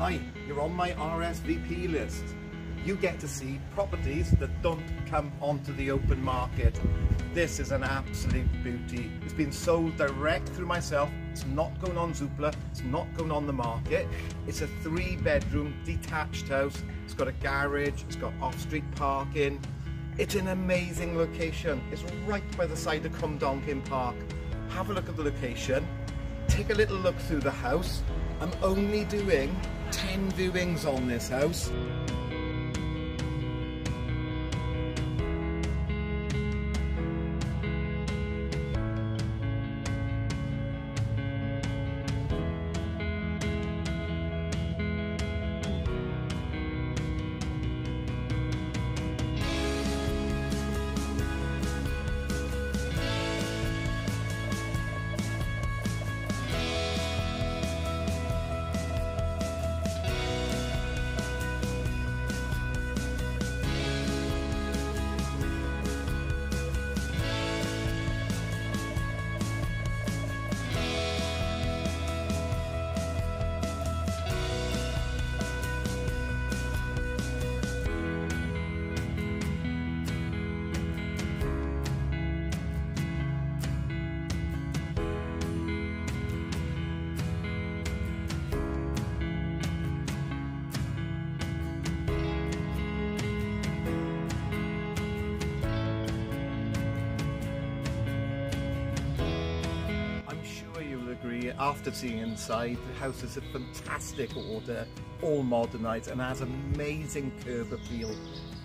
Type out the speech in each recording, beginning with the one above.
Hi, you're on my RSVP list. You get to see properties that don't come onto the open market. This is an absolute beauty. It's been sold direct through myself. It's not going on Zoopla. It's not going on the market. It's a three bedroom detached house. It's got a garage. It's got off-street parking. It's an amazing location. It's right by the side of Cwmdonkin Park. Have a look at the location. Take a little look through the house. I'm only doing 10 viewings on this house. After seeing inside, the house is a fantastic order, all modernised and has amazing curb appeal.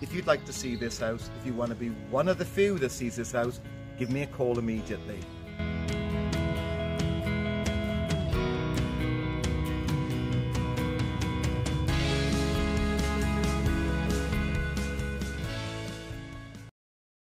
If you'd like to see this house, if you want to be one of the few that sees this house, give me a call immediately.